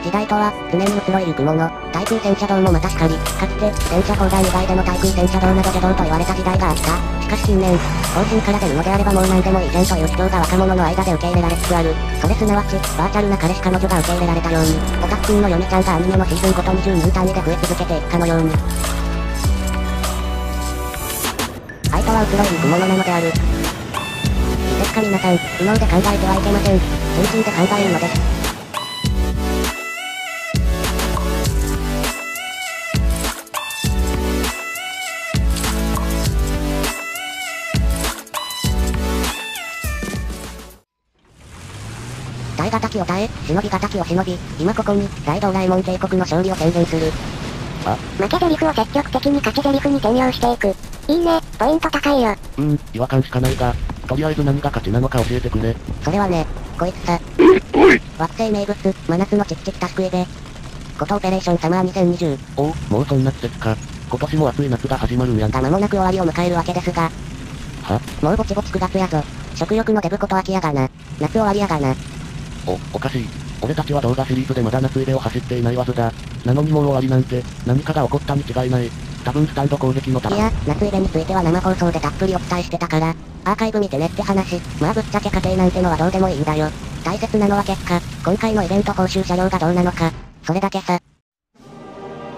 時代とは、常に移ろいゆくもの。対空戦車道もまたしかり、かつて、戦車砲弾以外での対空戦車道など邪道と言われた時代があった。しかし近年、方針から出るのであればもう何でもいいじゃんという主張が若者の間で受け入れられつつある。それすなわち、バーチャルな彼氏彼女が受け入れられたように、オタク君の嫁ちゃんがアニメのシーズンごと20人単位で増え続けていくかのように。相手は移ろいゆくものなのである。ですか皆さん、右脳で考えてはいけません。先進で考えるのです。敵を耐え、忍び敵を忍び、今ここに、大ドラえもん帝国の勝利を宣言する。あ？負け台詞を積極的に勝ち台詞に転用していく。いいね、ポイント高いよ。うん、違和感しかないが、とりあえず何が勝ちなのか教えてくれ。それはね、こいつさ。おい惑星名物、真夏のチキチキタスクエベ。ことオペレーションサマー2020。おお、もうそんな季節か。今年も暑い夏が始まるんやん。が間もなく終わりを迎えるわけですが。は？もうぼちぼち9月やぞ。食欲のデブこと秋やがな。夏終わりやがな。お、おかしい。俺たちは動画シリーズでまだ夏入れを走っていないはずだ。なのにもう終わりなんて、何かが起こったに違いない。多分スタンド攻撃のたいや、夏入れについては生放送でたっぷりお伝えしてたから、アーカイブ見てねって話、まあぶっちゃけ家庭なんてのはどうでもいいんだよ。大切なのは結果、今回のイベント報酬車両がどうなのか、それだけさ。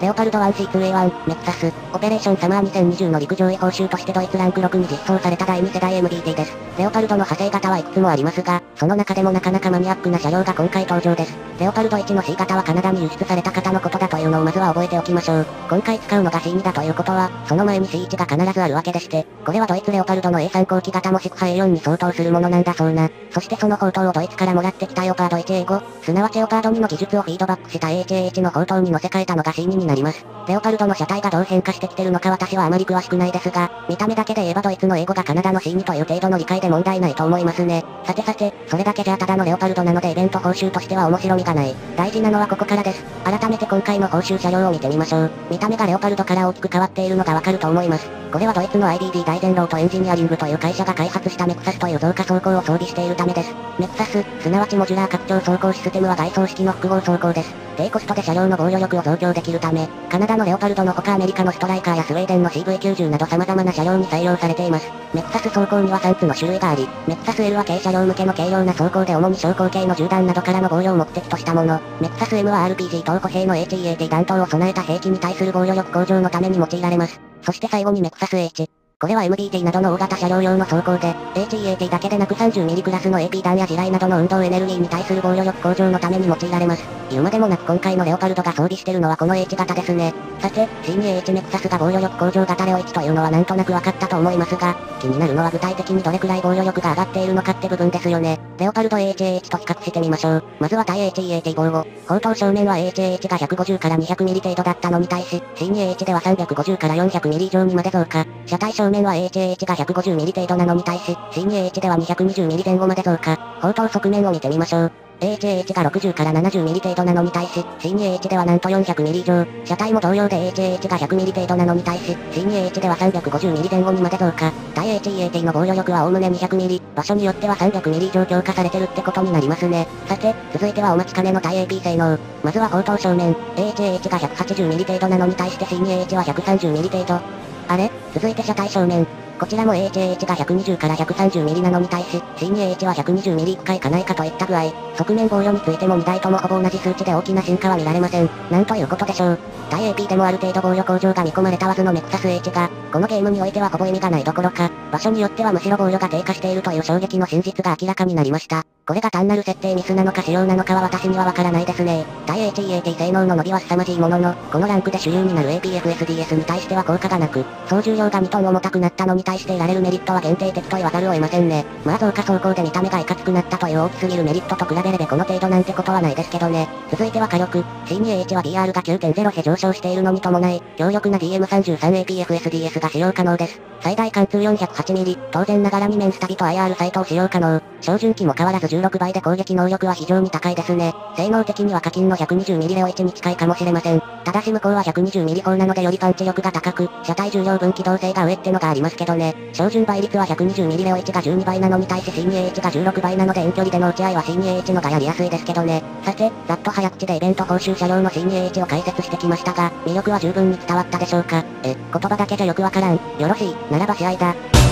レオパルド 1C2A1、メクサス、オペレーションサマー2020の陸上位報酬としてドイツランク6に実装された第2世代 MDT です。レオパルドの派生型はいくつもありますが、その中でもなかなかマニアックな車両が今回登場です。レオパルド1の C 型はカナダに輸出された方のことだというのをまずは覚えておきましょう。今回使うのが C2 だということは、その前に C1 が必ずあるわけでして、これはドイツレオパルドの A3 後期型もシクハ A4 に相当するものなんだそうな。そしてその砲塔をドイツからもらってきたエオパード 1A5、すなわちエオパード2の技術をフィードバックした HAH の砲塔に乗せ替えたのが C2 になります。レオパルドの車体がどう変化してきてるのか私はあまり詳しくないですが、見た目だけで言えばドイツの英語がカナダの C2 という程度の理解で問題ないと思いますね。さてさて、それだけじゃただのレオパルドなのでイベント報酬としては面白みがない。大事なのはここからです。改めて今回の報酬車両を見てみましょう。見た目がレオパルドから大きく変わっているのがわかると思います。これはドイツの IBD 大全ロートエンジニアリングという会社が開発したメクサスという増加走行を装備しているためです。メクサス、すなわちモジュラー拡張走行システムは外装式の複合走行です。低コストで車両の防御力を増強できるため、カナダのレオパルドのほかアメリカのストライカーやスウェーデンの CV90 など様々な車両に採用されています。メクサス走行には3つの種類があり、メクサス L は軽車両向けの軽量な走行で主に小口径の銃弾などからの防御を目的としたもの。メクサス M は RPG 等歩兵の HEAT 弾頭を備えた兵器に対する防御力向上のために用いられます。そして最後にメクサス H。これは MDT などの大型車両用の走行で、HEAT だけでなく 30mm クラスの AP 弾や地雷などの運動エネルギーに対する防御力向上のために用いられます。言うまでもなく今回のレオパルドが装備してるのはこの H 型ですね。さて、C2H メクサスが防御力向上型レオ1というのはなんとなく分かったと思いますが、気になるのは具体的にどれくらい防御力が上がっているのかって部分ですよね。レオパルド HH と比較してみましょう。まずは対 HEAT 防護。砲塔正面は HH が150から200ミリ程度だったのに対し、C2H では350から400ミリ以上にまで増加。車体正面面は HH が150ミリ程度なのに対し、C2H では220ミリ前後まで増加。砲塔側面を見てみましょう。HH が60から70ミリ程度なのに対し、C2H ではなんと400ミリ以上。車体も同様で HH が100ミリ程度なのに対し、C2H では350ミリ前後にまで増加。対 HEAT の防御力はおおむね200ミリ。場所によっては300ミリ以上強化されてるってことになりますね。さて、続いてはお待ちかねの対 AP 性能。まずは砲塔正面。HH が180ミリ程度なのに対して C2H は130ミリ程度。あれ？続いて車体正面。こちらも AHH が120から130ミリなのに対し、C2H は120ミリいくかいかないかといった具合、側面防御についても2台ともほぼ同じ数値で大きな進化は見られません。なんということでしょう。対 AP でもある程度防御向上が見込まれたはずのメクサス H が、このゲームにおいてはほぼ意味がないどころか、場所によってはむしろ防御が低下しているという衝撃の真実が明らかになりました。これが単なる設定ミスなのか仕様なのかは私にはわからないですね。対 HEAT 性能の伸びは凄まじいものの、このランクで主流になる APFSDS に対しては効果がなく、総重量が2トン重たくなったのに対して得られるメリットは限定的と言わざるを得ませんね。まあ増加走行で見た目がいかつくなったという大きすぎるメリットと比べればこの程度なんてことはないですけどね。続いては火力。C2H は BR が9.0へ上昇しているのに伴い、強力な DM33APFSDS が使用可能です。最大貫通 408mm、当然ながら2面スタビと IR サイトを使用可能。照準機も変わらず16倍で攻撃能力は非常に高いですね。性能的には課金の 120mm レオ1に近いかもしれません。ただし向こうは 120mm 砲なのでよりパンチ力が高く、車体重量分機動性が上ってのがありますけどね。照準倍率は 120mm レオ1が12倍なのに対し C2A1 が16倍なので遠距離での撃ち合いは C2A1 のがやりやすいですけどね。さて、ざっと早口でイベント報酬車両の C2A1 を解説してきましたが、魅力は十分に伝わったでしょうか。え、言葉だけじゃよくわからん。よろしい、ならば試合だ。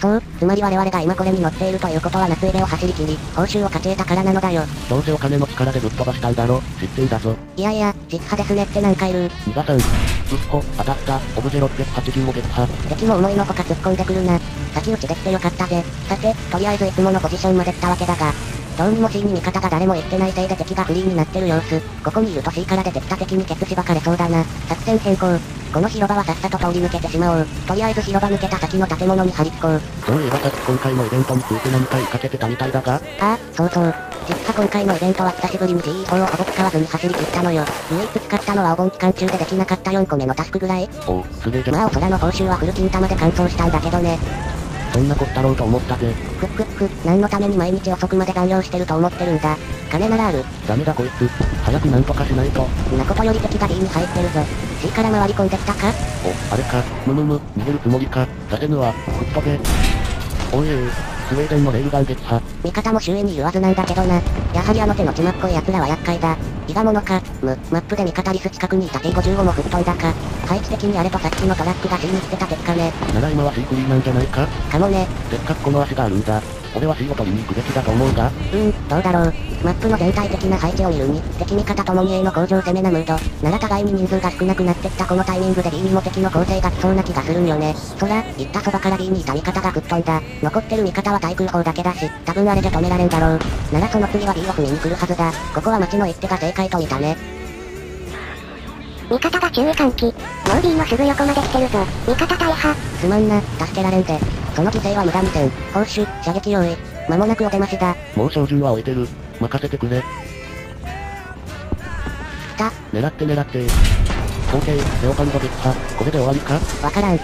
そう、つまり我々が今これに乗っているということは夏入れを走り切り、報酬を勝ち得たからなのだよ。どうせお金の力でぶっ飛ばしたんだろ？知ってんだぞ。いやいや、実派ですねって何回言う。ミガさん。うっほ、当たった、オブジェ680を撃破。敵も思いのほか突っ込んでくるな。先打ちできてよかったぜ。さて、とりあえずいつものポジションまで来たわけだが、どうにも C に味方が誰も行ってないせいで敵がフリーになってる様子。ここにいると C から出てきた敵にケツしばかれそうだな。作戦変更。この広場はさっさと通り抜けてしまおう。とりあえず広場抜けた先の建物に張り付こう。そういえばさっき今回のイベントについて何か言いかけてたみたいだが？ああ、そうそう。実は今回のイベントは久しぶりに GE4 をほぼ使わずに走り切ったのよ。唯一使ったのはお盆期間中でできなかった4個目のタスクぐらい。おお、すげえじゃん。まあお空の報酬はフル金玉で完走したんだけどね。そんなこったろうと思ったぜ。ふっふっふ、何のために毎日遅くまで残業してると思ってるんだ。金ならある。ダメだこいつ。早くなんとかしないと。んなことより敵が D に入ってるぞ。C から回り込んできたか？お、あれか。むむむ、逃げるつもりか。させぬわ。吹っ飛べ。おいえー、スウェーデンのレールガン撃破。味方も周囲にいるはずなんだけどな。やはりあの手の血まっこい奴らは厄介だ。伊賀者か、む、マップで味方リス近くにいた T55 も吹っ飛んだか。配置的にあれとさっきのトラックが C に来てた結果ね。なら今は C フリーなんじゃないかかもね。せっかくこの足があるんだ。俺は C を取りに行くべきだと思うが。うーん、どうだろう。マップの全体的な配置を見るに、敵味方ともに A の工場攻めなムード。なら互いに人数が少なくなってきたこのタイミングで B にも敵の構成が来そうな気がするんよね。そら、行ったそばから B にいた味方が吹っ飛んだ。残ってる味方は対空砲だけだし、多分あれで止められんだろう。ならその次は B を踏みに来るはずだ。ここは町の一手が正解と見たね。味方が注意喚起。もう B のすぐ横まで来てるぞ。味方大破。すまんな、助けられんで。その犠牲は無駄にせん。報酬、射撃用意。間もなくお出ましだ。もう照準は置いてる。任せてくれ。来た。狙って狙ってオーケー、レオパルド撃破。これで終わりか？わからん。が、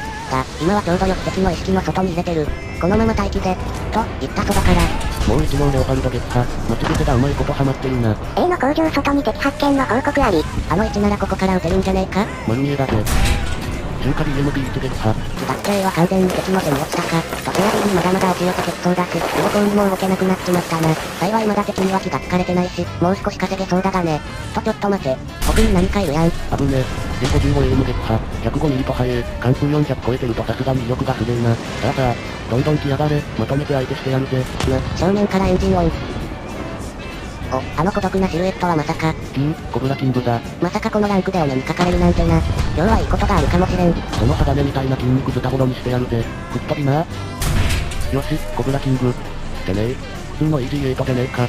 今はちょうどよく敵の意識の外に入れてる。このまま待機で。と、言ったそばから。もう一号レオパルド撃破。待ち伏せがうまいことハマってるな。A の工場外に敵発見の報告あり。あの位置ならここから撃てるんじゃねえか？丸見えだぜ。中華 BMP1 撃破。だって A は完全に敵の手に落ちたか。とフェア B にまだまだ落ちよけてきそうだし、両方にも動けなくなっちまったな。幸いまだ敵には気がつかれてないし、もう少し稼げそうだがね。とちょっと待て。奥に何かいるやん。危ねえ。D55AM 撃破。105ミリと速え。貫通400超えてるとさすがに威力がすげえな。さあさあ、どんどん来やがれ。まとめて相手してやるぜ。む、正面からエンジンオン。お、あの孤独なシルエットはまさか、キン、コブラキングだ。まさかこのランクでお目にかかれるなんてな。今日はいいことがあるかもしれん。その鋼みたいな筋肉ズタボロにしてやるぜ。吹っ飛びな。よし、コブラキング。ってねえ。普通の EG8 でねえか。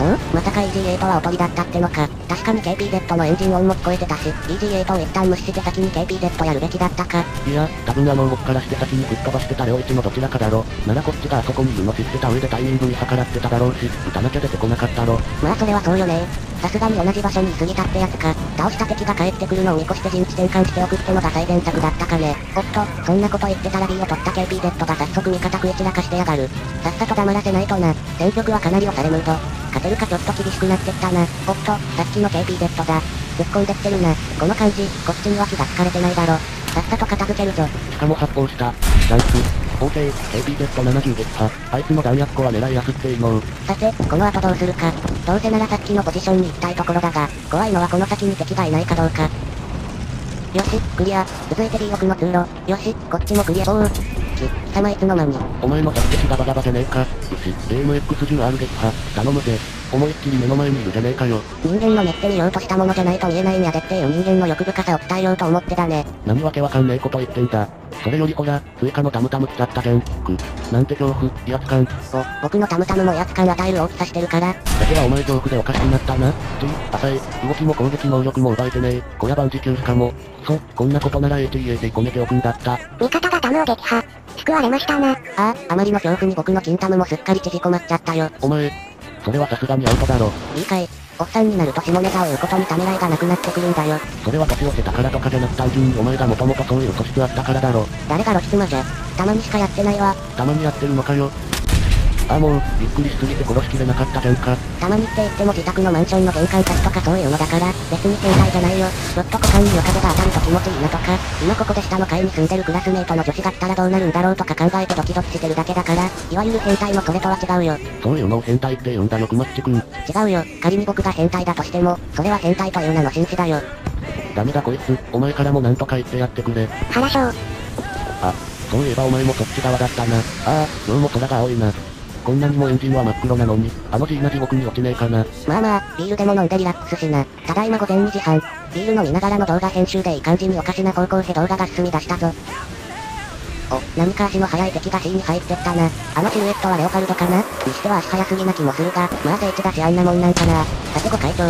嘘まさか EG8 はおとりだったってのか。確かに KPZ のエンジン音も聞こえてたし、EG8 を一旦無視して先に KPZ やるべきだったか。いや、多分あの動きからして先に吹っ飛ばしてた両一のどちらかだろ。ならこっちがあそこにいるの知ってた上でタイミング見計らってただろうし、撃たなきゃ出てこなかったろ。まあそれはそうよね。さすがに同じ場所に過ぎたってやつか。倒した敵が帰ってくるのを見越して陣地転換しておくってのが最善策だったかね。おっと、そんなこと言ってたら B を取った KPZ が早速味方食い散らかしてやがる。さっさと黙らせないとな。戦局はかなり押されムード。勝てるかちょっと厳しくなってきたな。おっと、さっきの KPZ だ。突っ込んできてるな。この感じ、こっちには気がつかれてないだろ。さっさと片付けるぞ。しかも発砲した。ナイス。OK、KPZ70 撃破。あいつの弾薬庫は狙いやすっていいのう。さて、この後どうするか。どうせならさっきのポジションに行きたいところだが、怖いのはこの先に敵がいないかどうか。よし、クリア。続いて B 奥の通路。よし、こっちもクリア。おう。き、貴様いつの間に。お前の着地がバガバじゃねえか。牛、AMX10R 撃破。頼むぜ。思いっきり目の前にいるじゃねえかよ。人間の練ってみようとしたものじゃないと見えないんやでっていう人間の欲深さを伝えようと思ってだね。何わけわかんねえこと言ってんだ。それよりほら、追加のタムタム来ちゃったじゃん。く、なんて恐怖、威圧感。お、僕のタムタムも威圧感与える大きさしてるから。だけはお前恐怖でおかしくなったな。ち、浅い、動きも攻撃能力も奪えてねえ。小屋万事休しかも。そ、こんなことなら ATA で込めておくんだった。味方がダムを撃破。救われましたな。ああ、あまりの恐怖に僕の金タムもすっかり縮こまっちゃったよ。お前、それはさすがにアウトだろ。いいかい。おっさんになると下ネタを言うことにためらいがなくなってくるんだよ。それは年を瀬たからとかじゃなく単純にお前がもともとそういう素質あったからだろ。誰がロキスマじゃ。たまにしかやってないわ。たまにやってるのかよ。ああもう、びっくりしすぎて殺しきれなかったじゃんか。たまにって言っても自宅のマンションの玄関先とかそういうのだから、別に変態じゃないよ。ちょっと股間に夜風が当たると気持ちいいなとか、今ここで下の階に住んでるクラスメイトの女子が来たらどうなるんだろうとか考えてドキドキしてるだけだから、いわゆる変態のそれとは違うよ。そういうのを変態って呼んだよ、熊吉くん。違うよ。仮に僕が変態だとしても、それは変態という名の紳士だよ。ダメだこいつ、お前からもなんとか言ってやってくれ。腹章。あ、そういえばお前もそっち側だったな。ああ、今日も空が青いな。こんなにもエンジンは真っ黒なのに、あのジーナ地獄に落ちねえかな。まあまあ、ビールでも飲んでリラックスしな。ただいま午前2時半。ビール飲みながらの動画編集でいい感じにおかしな方向へ動画が進み出したぞ。お、何か足の速い敵が C に入ってったな。あのシルエットはレオパルドかなにしては足速すぎな気もするが、まあ聖地だしあんなもんなんかな。さてご会長。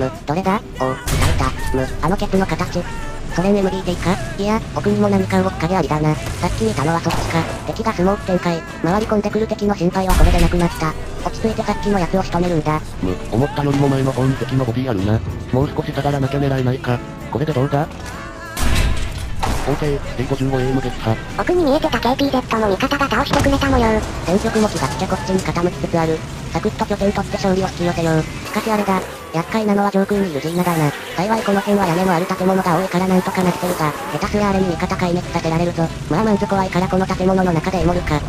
む、どれだ？お、いたいた。む、あのケツの形。それ MDT か？いや、奥にも何か動く影ありだな。さっき見たのはそっちか。敵がスモーク展開。回り込んでくる敵の心配はこれでなくなった。落ち着いてさっきのやつを仕留めるんだ。む、思ったよりも前の方に敵のボディあるな。もう少し下がらなきゃ狙えないか。これでどうだ ?OK、D55AM 撃破。奥に見えてた KPZ の味方が倒してくれた模様。戦力も気がつけこっちに傾きつつある。サクッと拠点取って勝利を引き寄せよう。しかしあれだ。厄介なのは上空にいるジーナだな。幸いこの辺は屋根のある建物が多いからなんとかなってるが、下手すりゃあれに味方壊滅させられるぞ。まあまんず怖いからこの建物の中でエモるか。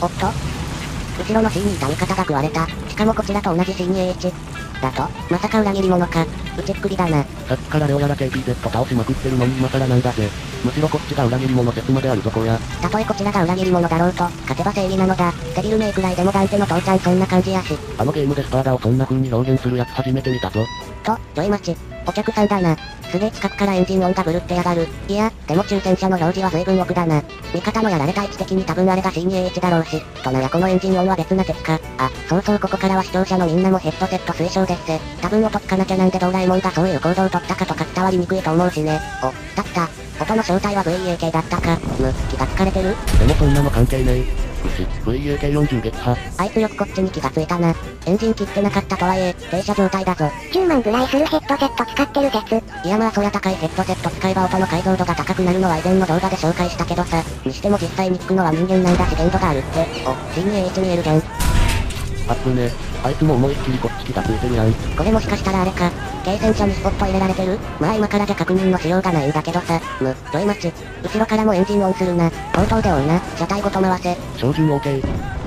おっと後ろの C にいた味方が食われた。しかもこちらと同じ C2H。だとまさか裏切り者か。打ちっくりだな。さっきからレオやら KPZ 倒しまくってるのに今更なんだぜ。むしろこっちが裏切り者説まであるぞこや。たとえこちらが裏切り者だろうと、勝てば正義なのだ。デビルメイくらいでもダンテの父ちゃんそんな感じやし。あのゲームでスパーダをそんな風に表現するやつ初めて見たぞ。と、ジョイマチ。お客さんだな。すげえ近くからエンジン音がブルってやがる。いや、でも抽選車の表示は随分奥だな。味方のやられた位置的に多分あれが C2H だろうし。とならこのエンジン音は別な敵か。あ、そうそうここからは視聴者のみんなもヘッドセット推奨ですぜ。多分音聞かなきゃなんでドラえもんがそういう行動を取ったかとか伝わりにくいと思うしね。お、来た来た。音の正体は VAK だったか。む、気がつかれてる？でもそんなの関係ねえ。よし、VAK40 撃破。あいつよくこっちに気がついたな。エンジン切ってなかったとはいえ、停車状態だぞ。10万ぐらいするヘッドセット使ってる説。いやまあそりゃ高いヘッドセット使えば音の解像度が高くなるのは以前の動画で紹介したけどさ。にしても実際に聞くのは人間なんだし限度があるって。お、C2H 見えるじゃん。あっぶね。あいつも思いっきりこっち来がついてるやん。これもしかしたらあれか。軽戦車にスポット入れられてる？まあ今からじゃ確認のしようがないんだけどさ。む、ちょい待ち。後ろからもエンジンオンするな。口頭で追うな。車体ごと回せ。照準 OK。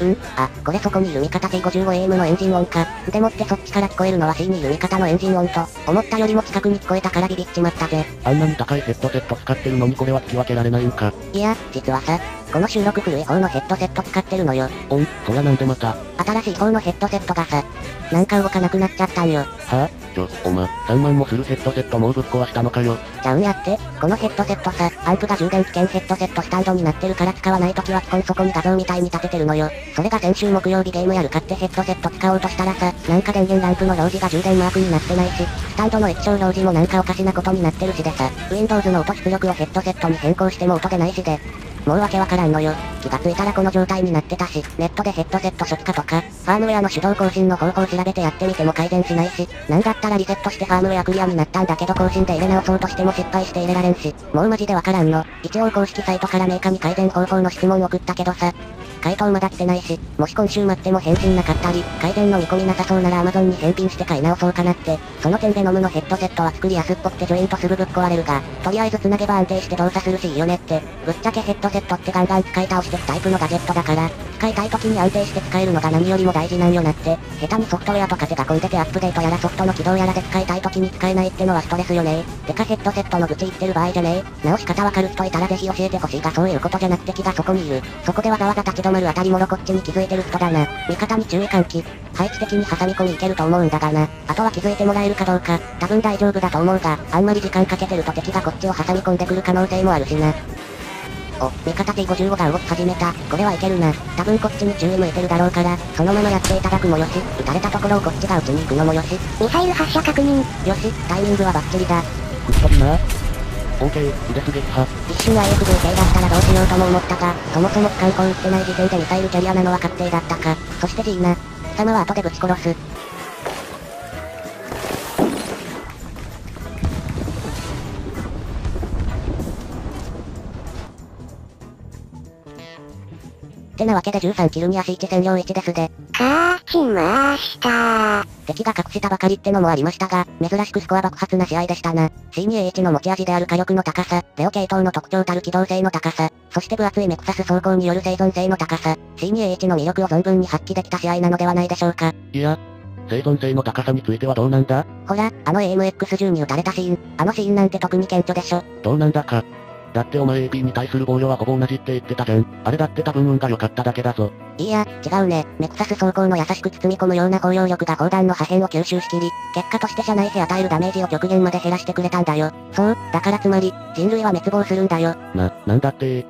うんあ、これそこにいる味方 T55AM のエンジン音か。でもってそっちから聞こえるのは C にいる味方のエンジン音と、思ったよりも近くに聞こえたからビビっちまったぜ。あんなに高いヘッドセット使ってるのにこれは聞き分けられないんか。いや、実はさ、この収録古い方のヘッドセット使ってるのよ。おん、そりゃなんでまた。は新しい方のヘッドセットがさ、なんか動かなくなっちゃったんよ。ぁ、ょ、おま、3万もするヘッドセットもうぶっ壊したのかよ。ちゃうんやって、このヘッドセットさ、アンプが充電危険ヘッドセットスタンドになってるから使わないときは基本そこに画像みたいに立ててるのよ。それが先週木曜日ゲームやるかってヘッドセット使おうとしたらさ、なんか電源ランプの表示が充電マークになってないし、スタンドの液晶表示もなんかおかしなことになってるしでさ、Windows の音出力をヘッドセットに変更しても音出ないしで、もうわけわからんのよ。気がついたらこの状態になってたし、ネットでヘッドセット初期化とか、ファームウェアの手動更新の方法調べてやってみても改善しないし、なんだったらリセットしてファームウェアクリアになったんだけど更新で入れ直そうとしても失敗して入れられんし、もうマジでわからんの。一応公式サイトからメーカーに改善方法の質問送ったけどさ、回答まだ来てないし、もし今週待っても返信なかったり、改善の見込みなさそうなら Amazon に返品して買い直そうかなって、その点でノムのヘッドセットは作りやすっぽくてジョイントすぐぶっ壊れるが、とりあえず繋げば安定して動作するしいいよねって、ぶっちゃけヘッドセットってガンガン使い倒してくタイプのガジェットだから、使いたい時に安定して使えるのが何よりも大事なんよなって、下手にソフトウェアとか手が込んでてアップデートやらソフトの起動やらで使いたい時に使えないってのはストレスよねてかヘッドセットの愚痴言ってる場合じゃねえ。直し方わかる人いたらぜひ教えてほしいがそういうことじゃなくて気がそこにいる。そこでわざわざ立ち止まるあたりもろこっちに気づいてる人だな。味方に注意喚起。配置的に挟み込みいけると思うんだがな。あとは気づいてもらえるかどうか。多分大丈夫だと思うが、あんまり時間かけてると敵がこっちを挟み込んでくる可能性もあるしな。お、味方 T55 が動き始めた。これはいけるな。多分こっちに注意向いてるだろうから、そのままやっていただくもよし、撃たれたところをこっちが撃ちに行くのもよし。ミサイル発射確認。よし、タイミングはバッチリだ。吹っ飛びな。OK、腕す撃破。一瞬 IFV 系だったらどうしようとも思ったが、そもそも機関砲撃ってない時点でミサイルキャリアなのは確定だったか。そしてジーナ。貴様は後でぶち殺す。ってなわけで13キルに足1専用1ですで。勝ちました敵が隠したばかりってのもありましたが、珍しくスコア爆発な試合でしたな。C2A1 の持ち味である火力の高さ、レオ系統の特徴たる機動性の高さ、そして分厚いメクサス走行による生存性の高さ、C2A1 の魅力を存分に発揮できた試合なのではないでしょうか。いや、生存性の高さについてはどうなんだ？ほら、あの AMX10 に撃たれたシーン、あのシーンなんて特に顕著でしょ。どうなんだか。だってお前 AP に対する防御はほぼ同じって言ってたじゃん。あれだって多分運が良かっただけだぞ。いや、違うね。メクサス走行の優しく包み込むような包容力が砲弾の破片を吸収しきり、結果として車内へ与えるダメージを極限まで減らしてくれたんだよ。そう、だからつまり、人類は滅亡するんだよ。な、なんだって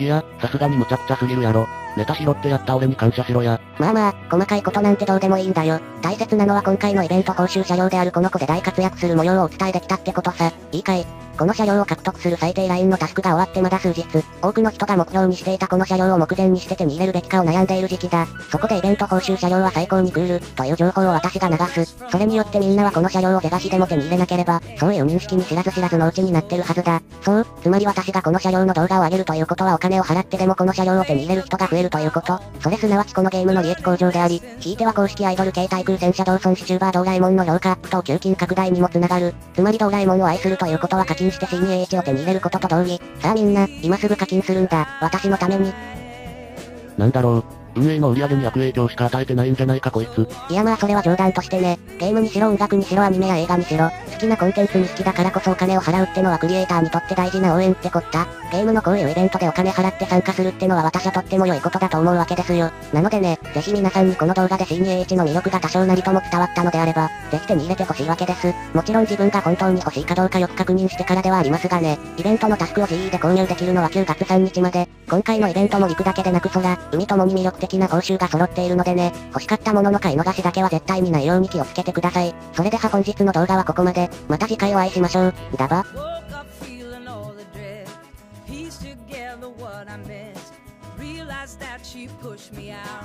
いや、さすがに無茶苦茶すぎるやろ。ネタ拾ってやった俺に感謝しろや。まあまあ、細かいことなんてどうでもいいんだよ。大切なのは今回のイベント報酬車両であるこの子で大活躍する模様をお伝えできたってことさ。いいかいこの車両を獲得する最低ラインのタスクが終わってまだ数日、多くの人が目標にしていたこの車両を目前にして手に入れるべきかを悩んでいる時期だ。そこでイベント報酬車両は最高にクール、という情報を私が流す。それによってみんなはこの車両を是が非でも手に入れなければ、そういう認識に知らず知らずのうちになってるはずだ。そう、つまり私がこの車両の動画を上げるということはお金を払ってでもこの車両を手に入れる人が増えるということ。それすなわちこのゲームの利益向上であり、ひいては公式アイドル系対空戦車同村シチューバードーラえもんの評価アップと給金拡大にもつながる。つまりドーラえもんを愛するということは課金して新 2h を手に入れることと同義。さあみんな、今すぐ課金するんだ。私のために。なんだろう。運営の売り上げに悪影響しか与えてないんじゃないかこいつ。いやまあそれは冗談としてね。ゲームにしろ音楽にしろアニメや映画にしろ、好きなコンテンツに好きだからこそお金を払うってのはクリエイターにとって大事な応援ってこった。ゲームのこういうイベントでお金払って参加するってのは私はとっても良いことだと思うわけですよ。なのでね、ぜひ皆さんにこの動画で C2H の魅力が多少なりとも伝わったのであれば、ぜひ手に入れてほしいわけです。もちろん自分が本当に欲しいかどうかよく確認してからではありますがね、イベントのタスクを GE で購入できるのは9月3日まで、今回のイベントも陸だけでなく空、海ともに魅力的な報酬が揃っているのでね、欲しかったものの買い逃しだけは絶対にないように気をつけてください。それでは本日の動画はここまで、また次回お会いしましょう。だば。realized that she pushed me out.